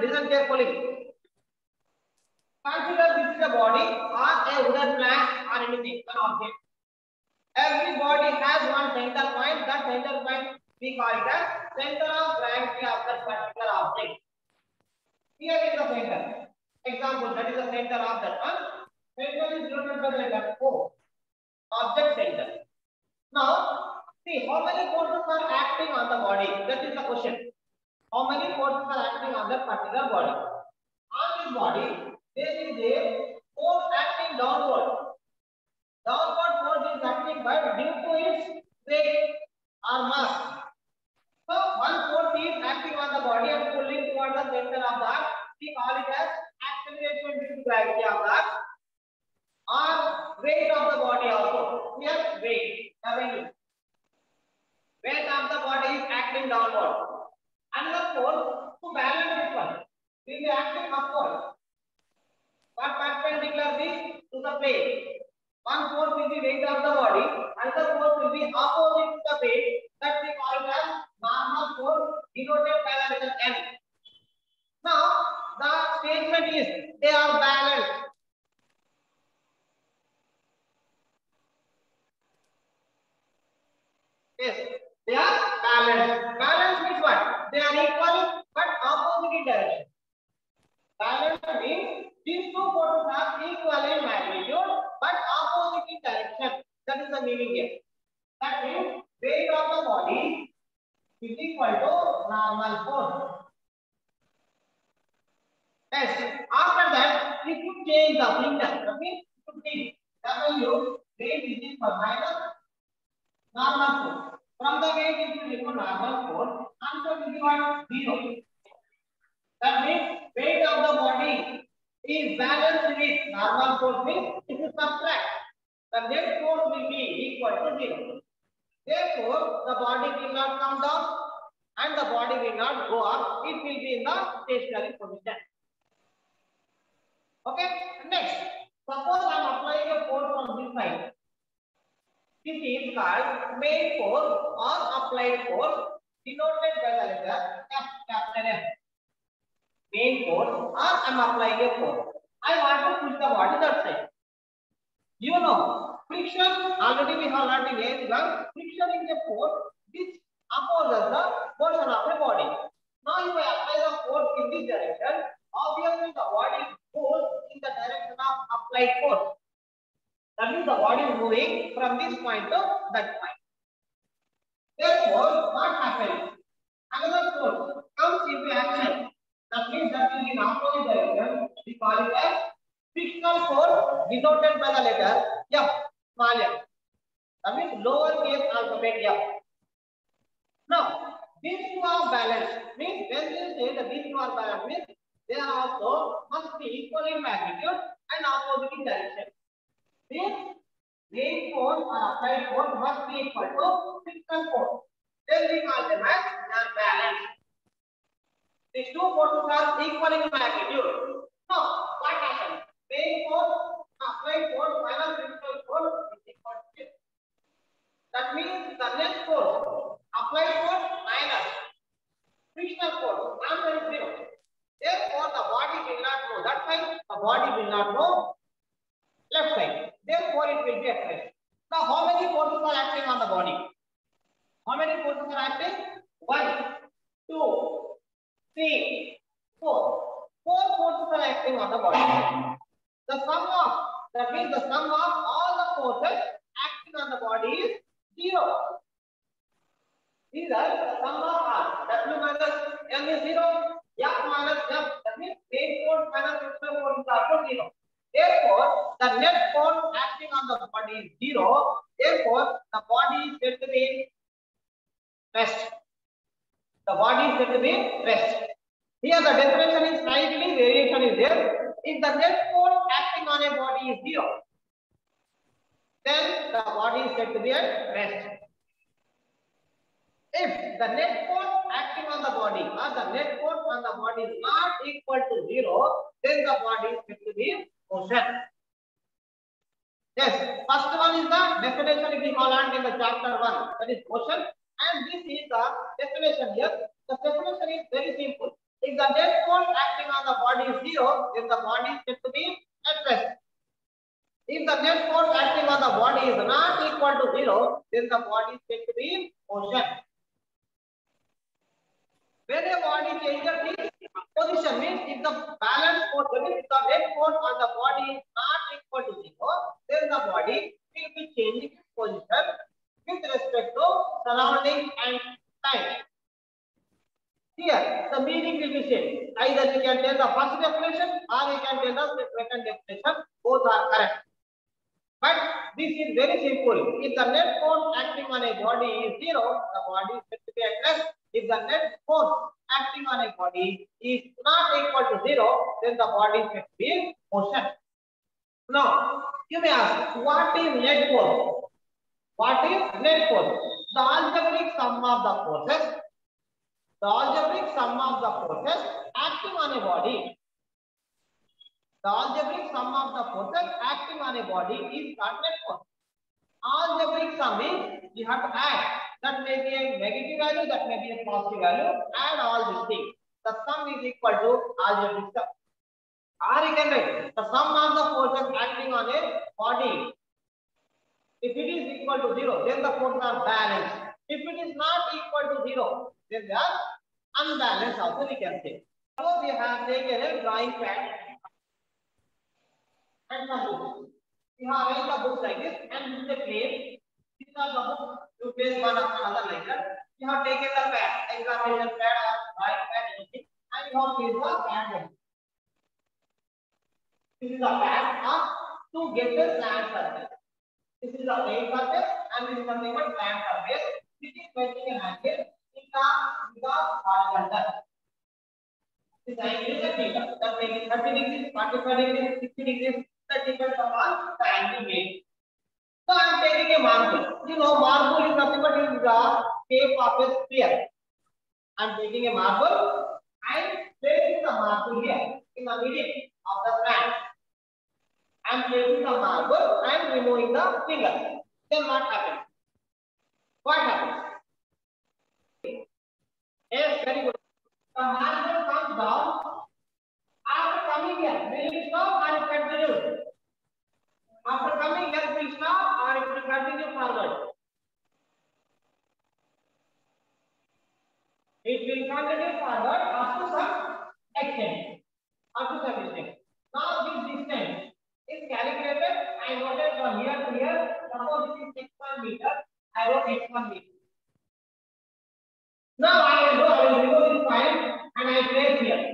listen carefully. Consider this is a body or a wooden plank or anything, an object. Every body has one center point. That center point we call it as center of gravity of that particular object. Here is the center. Example, that is the center of that one. Center is denoted by the letter O. Object center. Now, see how many forces are acting on the body. That is the question. How many forces are acting on that particular body? On this body, there is a force acting downward. Downward force is acting but due to its weight or mass. So one force is acting on the body and pulling toward the center of the earth. We call it as acceleration due to gravity of the earth or weight of the body also. Here weight, W. Weight of the body is acting downward. Another force to balance this one will be acting upward. But be to the plane. One force will be weight of the body, another force will be opposite to the weight. That we call it as normal force denoted by the letter M. Now, the statement is they are balanced. Yes, they are balanced. Balance means what? They are equal but opposite in direction. Balance means these two are equal in magnitude but opposite in direction. That is the meaning here. That means weight of the body is equal to normal force. Yes. After that, we could change the sign. That means to be W weight is equal minus normal force. From the weight it will equal normal force. Answer will be what? Zero. That means weight of the body is balanced with normal force means if you subtract, the net force will be equal to zero. Therefore, the body will not come down and the body will not go up. It will be in the stationary position. Okay. Next, suppose I am applying a force on this side. This is called main force or applied force denoted by the letter F, capital F. Main force or I am applying a force. I want to push the body that side. You know, friction already we have learned in eighth class. Friction is a force which opposes the motion of the body. Now, I apply the force in this direction, obviously the body goes in the direction of applied force. That means the body is moving from this point to that point. Therefore, what happens? Another force comes into action. That means that will be in opposite direction. We call it as frictional force denoted by the letter F, small f. That means lowercase alphabet F. Now, these two are balanced. Means when we say that these two are balanced, means they are also must be equal in magnitude and opposite in direction. Means main force or applied force must be equal to frictional force. Then we call them as they are balanced. These two forces are equal in magnitude. Now, what happens? Main force, applied force minus frictional force is equal to this. That means the net force, applied force minus frictional force, answer is zero. Therefore, the body will not go that side, the body will not go left side. Therefore, it will be at rest. Now, how many forces are acting on the body? How many forces are acting? One, two, three, four. Four forces are acting on the body. The sum of, that means the sum of all the forces acting on the body is zero. These are the sum of R. W minus M is zero. F minus F. That means main force minus frictional force is also zero. Therefore, the net force acting on the body is zero. Therefore, the body is said to be rest. The body is said to be rest. Here, the definition is If the net force acting on a body is zero, then the body is said to be at rest. If the net force acting on the body or the net force on the body is not equal to zero, then the body is said to be motion. Yes, first one is the definition we call on in the chapter one, that is motion, and this is the definition here. The definition is very simple. If the net force acting on the body is zero, then the body is said to be at rest. If the net force acting on the body is not equal to zero, then the body is said to be in motion. When a body changes its position, means if the balance force, means the net force on the body is force acting on a body is zero, the body is said to be at rest. If the net force acting on a body is not equal to zero, then the body is said to be in motion. Now, you may ask, what is net force? What is net force? The algebraic sum of the forces. The algebraic sum of the forces acting on a body the algebraic sum of the forces acting on a body is called net force. Algebraic sum means you have to add. That may be a negative value, that may be a positive value. Add all these things. The sum is equal to algebraic sum. Or you can write the sum of the forces acting on a body. If it is equal to zero, then the forces are balanced. If it is not equal to zero, then they are unbalanced also we can say. So we have taken a drawing pad and books. Books like this and this is the plane. These are the books you place one after another like that. You have taken the pad, examination pad or drawing pad, anything, and you have placed the pad there. This is a pad of to get the slant surface. This is a plane surface and this is nothing but slant surface. This is making an angle in the, in the horizontal. This angle is a theta. That may be 30 degrees, 45 degrees, 60 degrees, that depends upon the angle made. So I am taking a marble. You know, marble is nothing but is the shape of a sphere. I am taking a marble and placing the marble here in the middle of the sand. I am placing the marble and removing the finger. Then what happens? What happens? Yes, very good. The marble comes down. Meter. I wrote x1 meter. Now I will go, I will remove this point and I place here.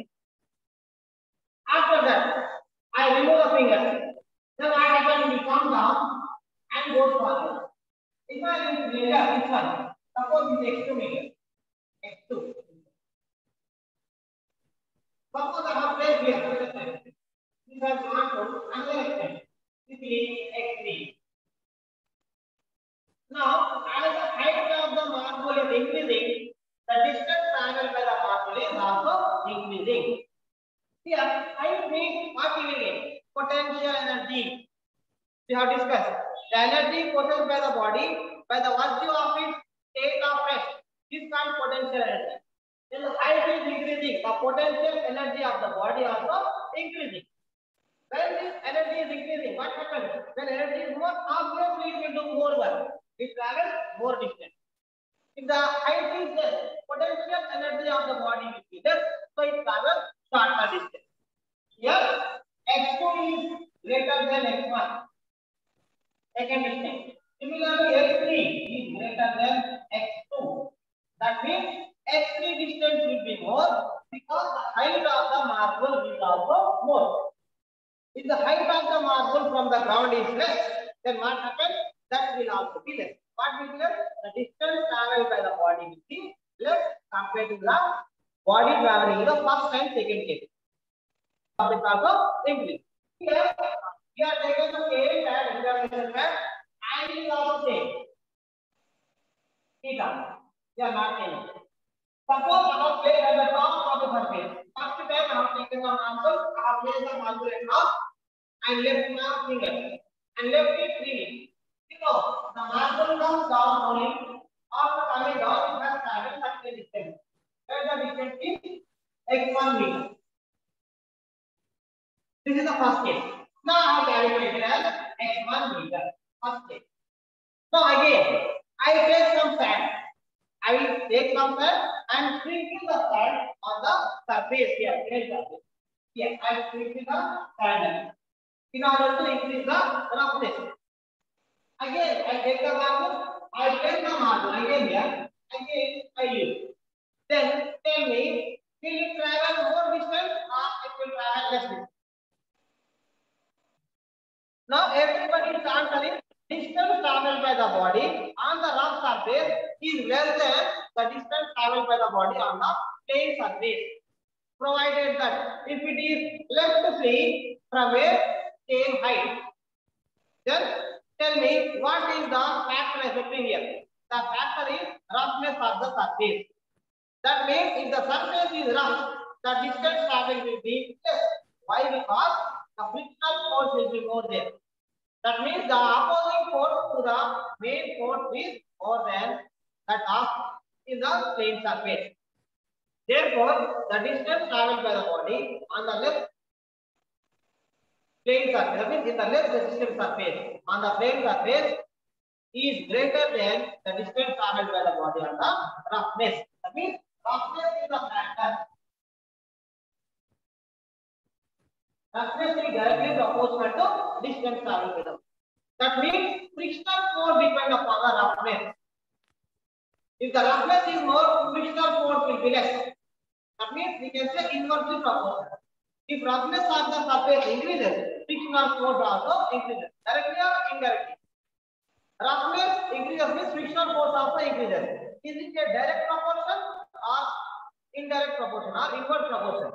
The virtue of its state of rest is called potential energy. When the height is increasing, the potential energy of the body also increasing. When this energy is increasing, what happens? When energy is more, obviously it will do more work. It travels more distance. If the height is less, potential energy of the body will be less, so it travels shorter distance. Here, x2 is greater than x1. Second distance. Similarly, x3 is greater than x2. That means x3 distance will be more because the height of the marble is also more. If the height of the marble from the ground is less, then what happens? That will also be less. What will be less? The distance traveled by the body will be less compared to the body traveling in the first and second case. This also increase. Here, we are taking the same and examination map it same. Theta. We are not changing. Suppose I have placed at the top of the surface. First time I have taken the marble, I have placed the marble at top and left my finger and left it freely. You know, the marble comes down only after coming down, it has traveled certain distance. Where the distance is x1 meter. This is the first case. Now I have calculated as x1 meter. First case. Now again, I take some sand. I will take some sand and sprinkle the sand on the surface here. Here, I am sprinkling the sand in order to increase the roughness. Again, I take the marble, I take the marble again here, again I use. Then tell me, will it travel more distance or it will travel less distance? Now everybody is answering distance traveled by the body on the rough surface is less than the distance traveled by the body on the plane surface. Provided that if it is left free from a same height, then tell me what is the factor affecting here? The factor is roughness of the surface. That means if the surface is rough, the distance traveled will be less. Why? Because the frictional force will be more there. That means the opposing force to the main force is more than that of in the plane surface. Therefore, the distance traveled by the body on the left plane surface, that means in the left resistive surface on the plane surface is greater than the distance traveled by the body on the roughness. That means roughness is a factor roughness is directly proportional to distance traveled with. That means frictional force depend upon the roughness. If the roughness is more, frictional force will be less. That means we can say inversely proportional. If roughness of the surface increases, frictional force also increases. Directly or indirectly. Roughness increases means frictional force also increases. Is it a direct proportion or indirect proportion or inverse proportion?